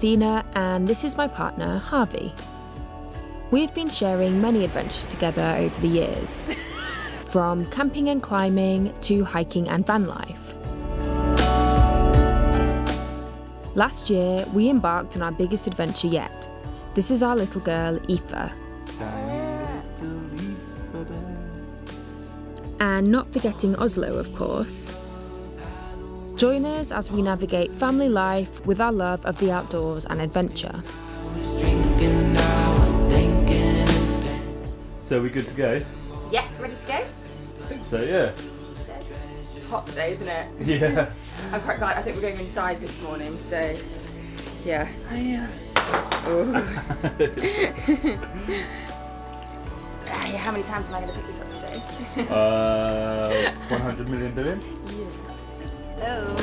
Athena, and this is my partner, Harvey. We've been sharing many adventures together over the years, from camping and climbing to hiking and van life. Last year, we embarked on our biggest adventure yet. This is our little girl, Aoife. And not forgetting Oslo, of course. Join us as we navigate family life with our love of the outdoors and adventure. So are we good to go? Yeah, ready to go? I think so, yeah. It's hot today, isn't it? Yeah. I'm quite glad. I think we're going inside this morning, so yeah. Ah, yeah, how many times am I going to pick this up today? uh, 100 million billion? Hello.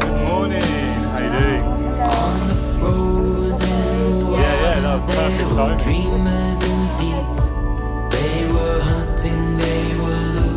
Good morning. How you doing? On the frozen Yeah, yeah, that was perfect timing. dreamers and thieves. They were hunting, they were looting,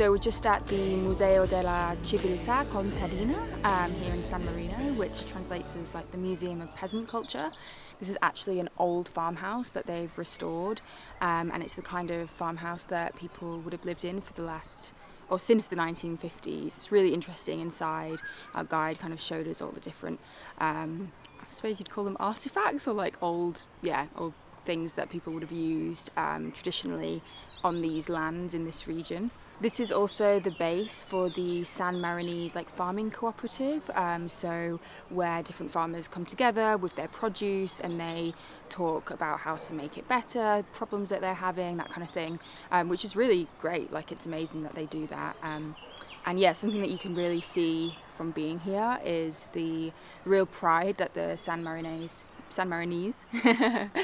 So we're just at the Museo della Civiltà Contadina um, here in San Marino, which translates as like the Museum of Peasant Culture. This is actually an old farmhouse that they've restored, um, and it's the kind of farmhouse that people would have lived in for the last or since the 1950s. It's really interesting inside. Our guide kind of showed us all the different, um, I suppose you'd call them artifacts or like old, yeah, old things that people would have used um, traditionally on these lands in this region. This is also the base for the San Marinese like farming cooperative, um, so where different farmers come together with their produce and they talk about how to make it better, problems that they're having, that kind of thing, um, which is really great. Like it's amazing that they do that. Um, and yeah, something that you can really see from being here is the real pride that the San Marinese San Marinese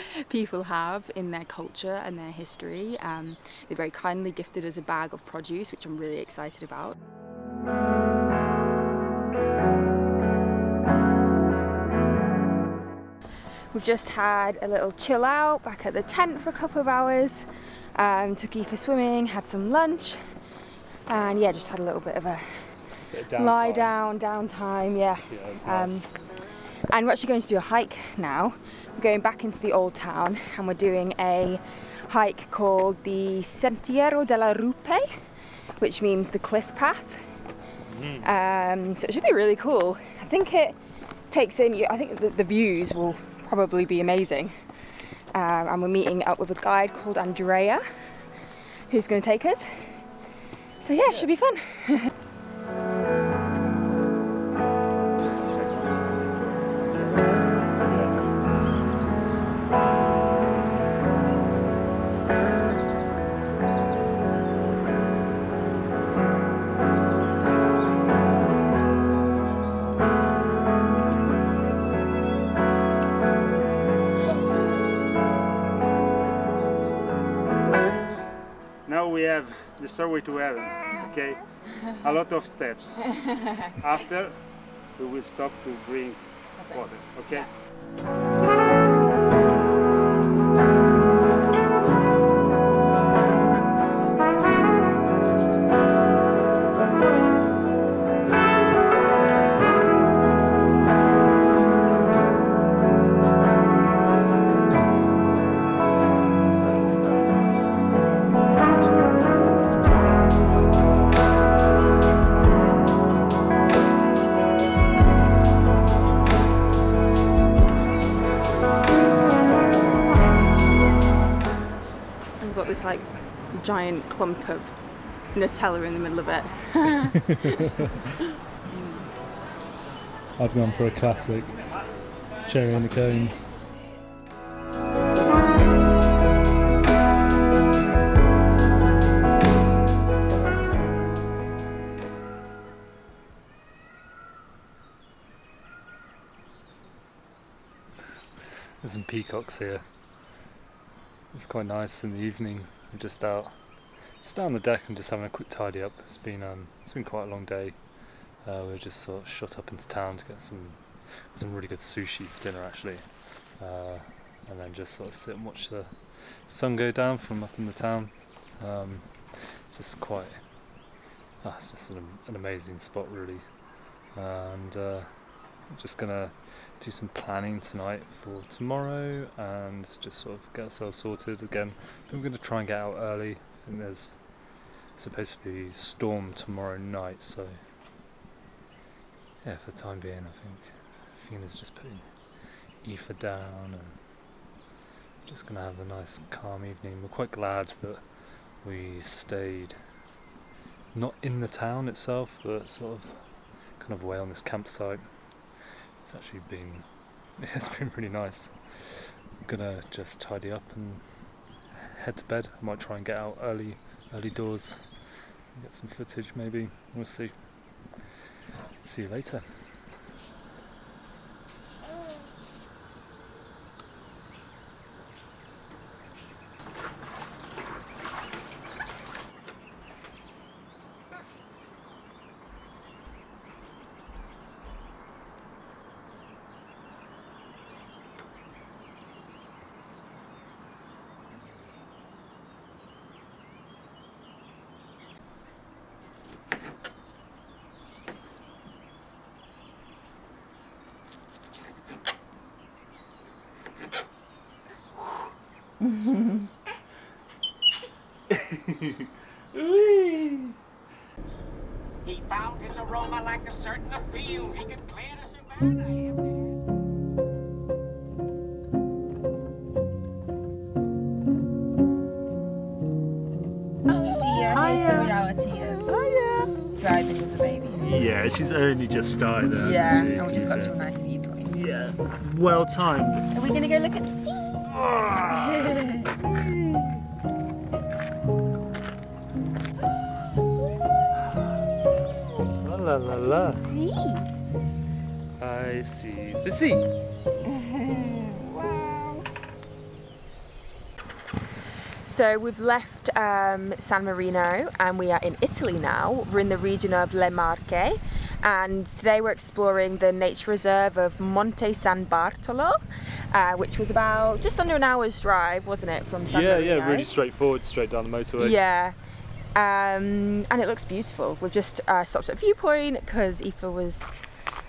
people have in their culture and their history. Um, they very kindly gifted us a bag of produce, which I'm really excited about. We've just had a little chill out back at the tent for a couple of hours. Um, took Aoife for swimming, had some lunch, and yeah, just had a little bit of a of lie downtime. down, downtime. Yeah. Yeah, Um, nice. And we're actually going to do a hike now. We're going back into the old town and we're doing a hike called the Sentiero della Rupe, which means the cliff path. Um, so it should be really cool. I think it takes in, I think the, the views will probably be amazing. Um, and we're meeting up with a guide called Andrea, who's going to take us. So yeah, it should be fun. the stairway to heaven, okay? A lot of steps. After, we will stop to drink water, okay? I've clump of Nutella in the middle of it. I've gone for a classic cherry on the cone. There's some peacocks here. It's quite nice in the evening. We're just out, just on the deck and just having a quick tidy up. It's been um, it's been quite a long day. Uh, we were just sort of shot up into town to get some some really good sushi for dinner actually, uh, and then just sort of sit and watch the sun go down from up in the town. Um, it's just quite. Oh, it's just an, an amazing spot, really. And uh, I'm just gonna do some planning tonight for tomorrow and just sort of get ourselves sorted again. I'm gonna try and get out early. Think there's supposed to be storm tomorrow night, so yeah, for the time being, I think Fina's just putting Aoife down and just gonna have a nice calm evening. We're quite glad that we stayed not in the town itself, but sort of kind of away on this campsite. It's actually been it's been pretty nice. I'm gonna just tidy up and head to bed. I might try and get out early early doors get some footage maybe. We'll see. See you later. He found his aroma like a certain appeal. He could clear the savannah. Oh dear, here's the reality of driving with a baby. Yeah, she's only just started. Yeah, and we just got to a nice viewpoint. Yeah, well timed. Are we gonna go look at the sea? La la la la. sea. I see the sea. wow. So we've left um, San Marino and we are in Italy now. We're in the region of Le Marche and today we're exploring the nature reserve of Monte San Bartolo, uh, which was about just under an hour's drive, wasn't it, from San yeah, Marino? yeah, yeah, really straightforward, straight down the motorway. Yeah. Um, and it looks beautiful. We've just uh, stopped at Viewpoint because Aoife was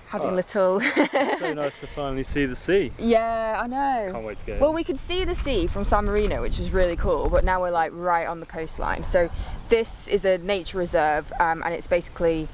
having Oh. a little. so nice to finally see the sea. yeah, I know. Can't wait to get Well, we could see the sea from San Marino, which is really cool, but now we're like right on the coastline. So this is a nature reserve, um, and it's basically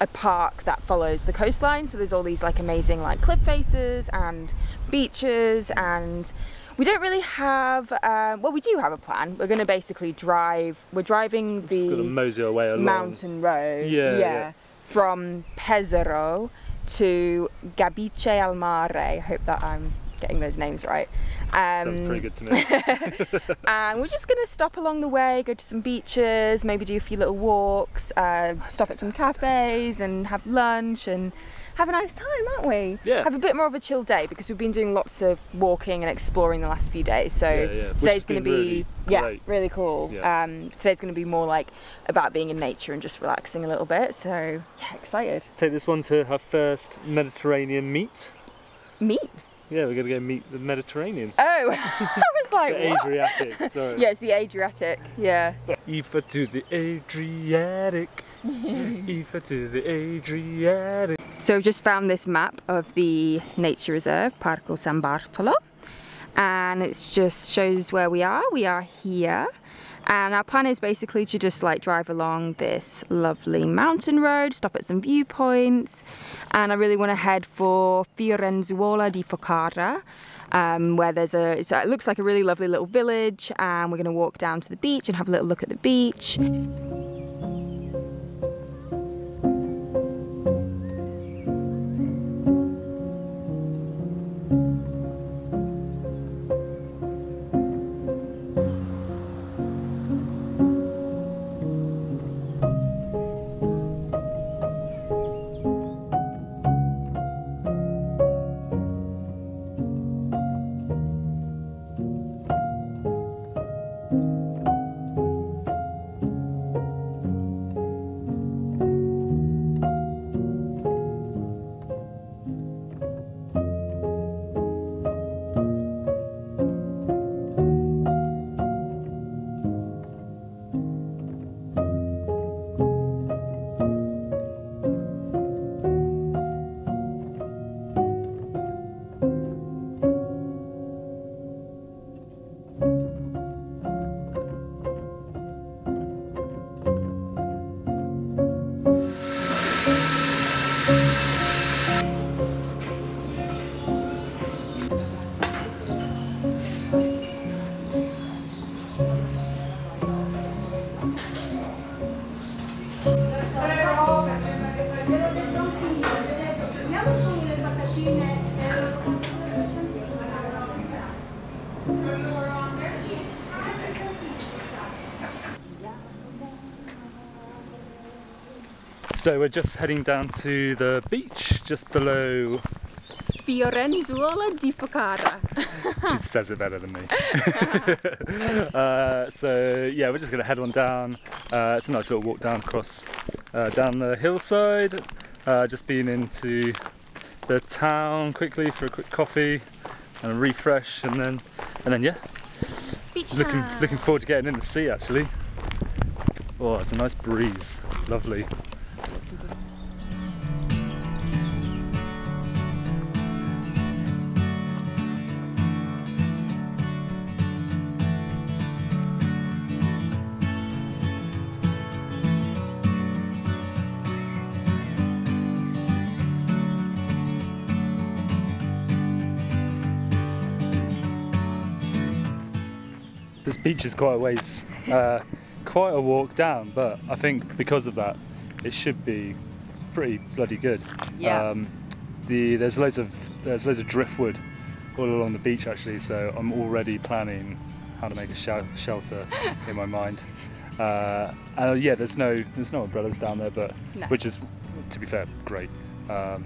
a park that follows the coastline. So there's all these like amazing like cliff faces and beaches, and we don't really have. Uh, well, we do have a plan. We're going to basically drive. We're driving the mosey our way along. mountain road. Yeah, yeah. From Pesaro to Gabicce al Mare. I hope that I'm getting those names right. Um, Sounds pretty good to me. and we're just going to stop along the way, go to some beaches, maybe do a few little walks, uh, stop at some cafes and have lunch and have a nice time, aren't we? Yeah. Have a bit more of a chill day because we've been doing lots of walking and exploring the last few days. So Yeah, yeah. Today's going to be really yeah, great. really cool. Yeah. Um, today's going to be more like about being in nature and just relaxing a little bit. So yeah, excited. Take this one to our first Mediterranean meet. Meat. Yeah, we're gonna go meet the Mediterranean. Oh, I was like, The what? Adriatic. Sorry. Yeah, it's the Adriatic. Yeah. Aoife to the Adriatic. Aoife to the Adriatic. So I've just found this map of the nature reserve, Parco San Bartolo, and it just shows where we are. We are here. And our plan is basically to just like drive along this lovely mountain road, stop at some viewpoints, and I really want to head for Fiorenzuola di Focara, um, where there's a, it looks like a really lovely little village, and we're going to walk down to the beach and have a little look at the beach. So we're just heading down to the beach just below. Fiorenzuola di Focara. She says it better than me. uh, so yeah, we're just gonna head on down. Uh, it's a nice little walk down across uh, down the hillside. Uh, just been into the town quickly for a quick coffee and a refresh, and then and then yeah, Beach looking looking forward to getting in the sea actually. Oh, it's a nice breeze, lovely. This beach is quite a ways, uh, quite a walk down, but I think because of that, it should be pretty bloody good. Yeah. Um, the there's loads of there's loads of driftwood all along the beach actually, so I'm already planning how to make a shel- shelter in my mind. Uh, and yeah, there's no there's no umbrellas down there, but No. which is to be fair great. Um,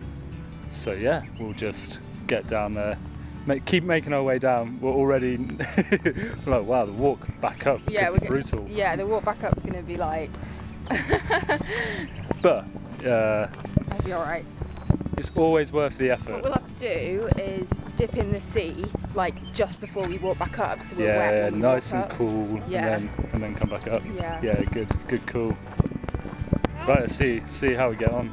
so yeah, we'll just get down there. Make, keep making our way down. We're already like, wow, the walk back up Yeah, we're be gonna- brutal. Yeah, the walk back up's gonna be like, But uh, I'll be alright. it's always worth the effort. What we'll have to do is dip in the sea, like just before we walk back up, so we're Yeah, wet yeah, when we nice and up. cool, Yeah. and then and then come back up. Yeah. Yeah, good, good, cool. Right, let's see see how we get on.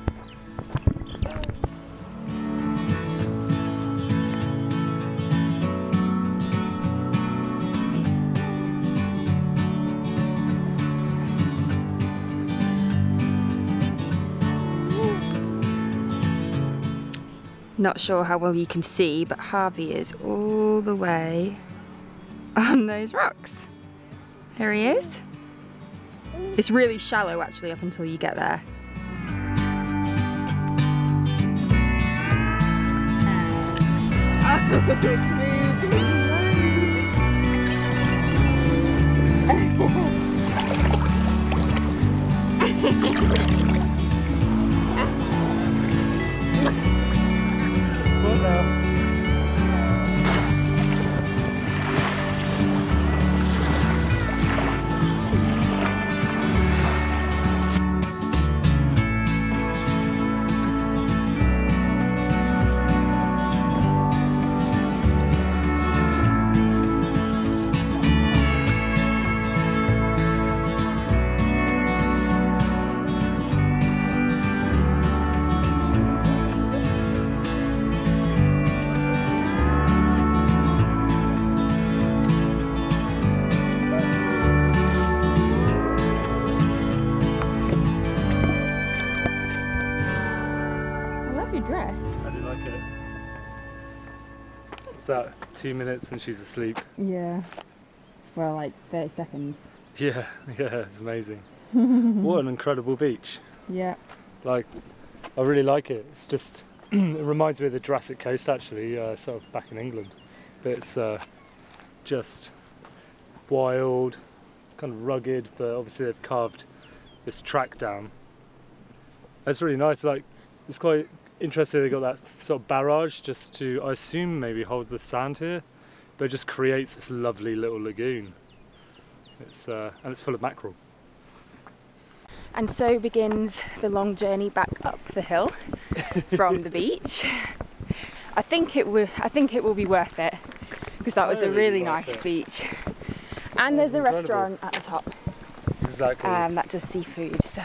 Not sure how well you can see, but Harvey is all the way on those rocks. There he is. It's really shallow actually up until you get there. I that two minutes and she's asleep. Yeah. Well, like 30 seconds. Yeah, yeah, it's amazing. what an incredible beach. Yeah. Like, I really like it. It's just, it reminds me of the Jurassic Coast actually, uh, sort of back in England. But it's uh, just wild, kind of rugged, but obviously they've carved this track down. It's really nice. Like, it's quite interesting. They got that sort of barrage just to, I assume, maybe hold the sand here, but it just creates this lovely little lagoon. It's uh, and it's full of mackerel. And so begins the long journey back up the hill from the beach. I think it will. I think it will be worth it because that was a really nice it. beach. And there's a incredible. restaurant at the top Exactly. um, that does seafood. So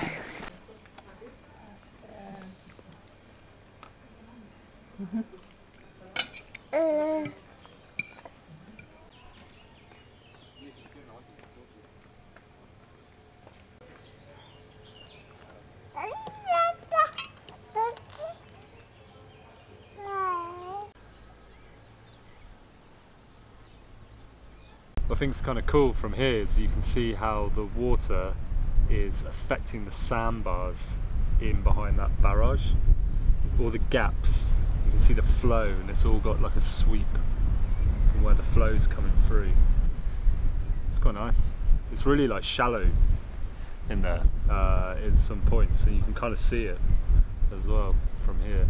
I think is kind of cool from here is you can see how the water is affecting the sandbars in behind that barrage. All the gaps, can see the flow, and it's all got like a sweep from where the flow's coming through. It's quite nice. It's really like shallow, in there uh, at some point, so you can kind of see it as well from here.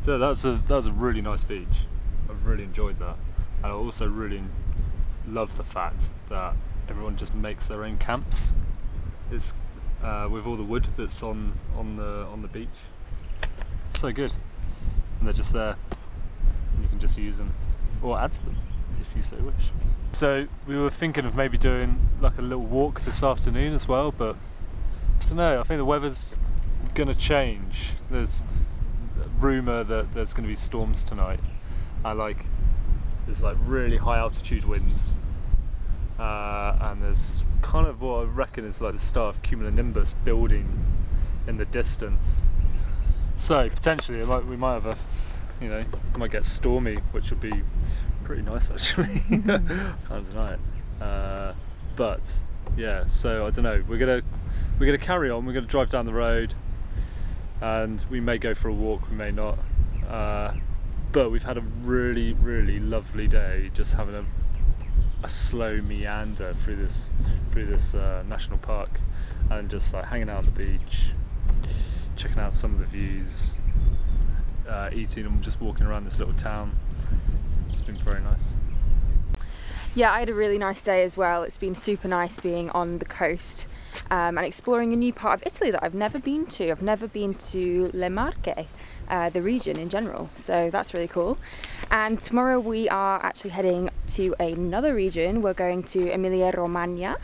So that's a that was a really nice beach. I really enjoyed that, and I also really love the fact that everyone just makes their own camps. It's uh, with all the wood that's on on the on the beach. So good, they're just there. You can just use them or add to them if you so wish. So we were thinking of maybe doing like a little walk this afternoon as well, but I don't know. I think the weather's gonna change. There's rumour that there's gonna be storms tonight. I like there's like really high altitude winds, uh, and there's kind of what I reckon is like the start of cumulonimbus building in the distance. So potentially, might, we might have a, you know, it might get stormy, which would be pretty nice actually. Can't deny it. Uh, but yeah, so I don't know. We're gonna we're gonna carry on. We're gonna drive down the road, and we may go for a walk. We may not. Uh, but we've had a really really lovely day, just having a a slow meander through this through this uh, national park, and just like hanging out on the beach, checking out some of the views, uh, eating and just walking around this little town. It's been very nice. Yeah, I had a really nice day as well. It's been super nice being on the coast um, and exploring a new part of Italy that I've never been to. I've never been to Le Marche, uh, the region in general, so that's really cool. And tomorrow we are actually heading to another region. We're going to Emilia Romagna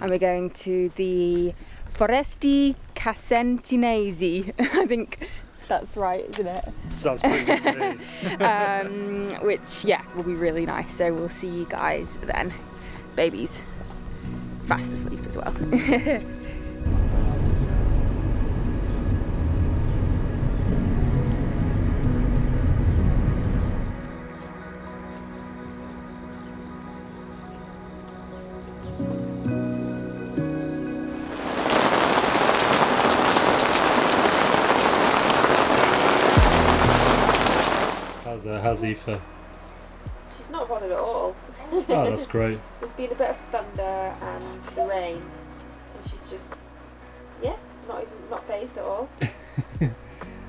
and we're going to the Foreste Casentinesi. I think that's right, isn't it? Sounds pretty good to me. um, which yeah will be really nice so we'll see you guys then babies fast asleep as well How's Aoife? she's not bothered at all Oh, that's great. there's been a bit of thunder and the rain and she's just yeah not even not phased at all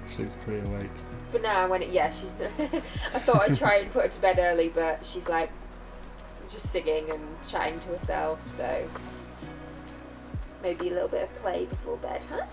She looks pretty awake. for now when it yeah she's I thought I'd try and put her to bed early but she's like just singing and chatting to herself so maybe a little bit of play before bed huh